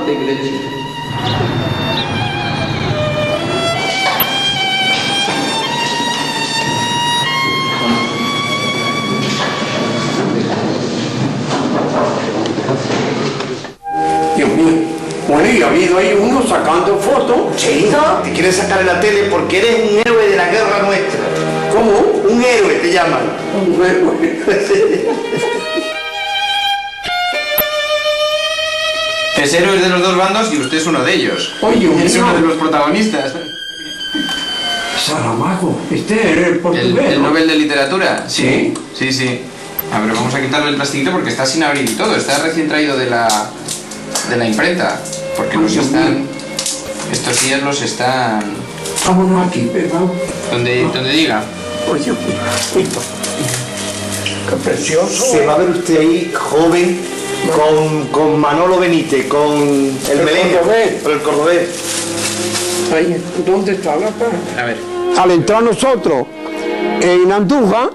de iglesia. Dios mío, bueno, y ha habido ahí uno sacando fotos. Sí, te quieres sacar en la tele porque eres un héroe de la guerra nuestra. ¿Cómo? Un héroe te llaman. Bueno, Es héroe de los dos bandos y usted es uno de ellos. Oye, es uno de los protagonistas. Saramago, este era el ¿El, portugués. el ¿no? Nobel de Literatura? Sí. Sí, sí. A ver, vamos a quitarle el plastiquito porque está sin abrir y todo. Está recién traído de la, de la imprenta. Porque Ay, los están... mío. Estos días los están... Vámonos aquí, ¿verdad? Donde, donde diga. Oye, qué precioso. Se va a ver usted ahí joven con, con Manolo Benítez, con el, El con el cordobés. Ahí, ¿Dónde está la paz? A ver. Al entrar nosotros en Andújar,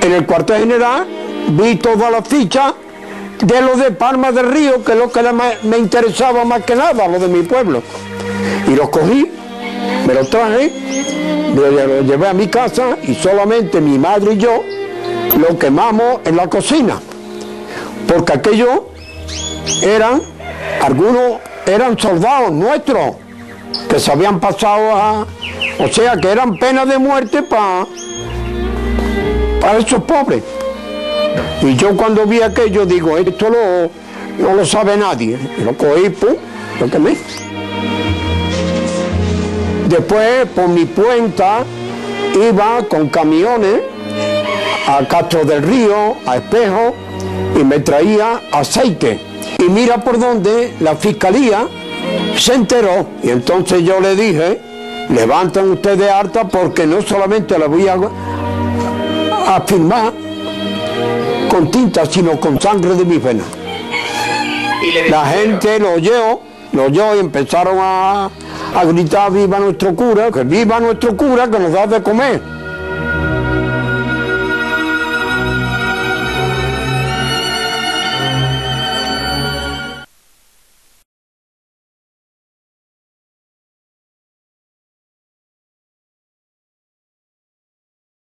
en el cuartel general, vi todas las fichas de lo de Palma del Río, que es lo que me interesaba más que nada, lo de mi pueblo. Y los cogí, me los traje, me los llevé a mi casa y solamente mi madre y yo lo quemamos en la cocina. Porque aquellos eran, algunos eran soldados nuestros que se habían pasado a... O sea, que eran penas de muerte para para esos pobres. Y yo cuando vi aquello digo, esto lo, no lo sabe nadie. Lo cogí, pum, lo quemé. Después, por mi cuenta, iba con camiones a Castro del Río, a Espejo, y me traía aceite. Y mira por dónde la fiscalía se enteró. Y entonces yo le dije, levanten ustedes harta porque no solamente la voy a, a firmar con tinta, sino con sangre de mis venas. La gente lo oyó, lo oyó y empezaron a, a gritar viva nuestro cura, que viva nuestro cura que nos da de comer.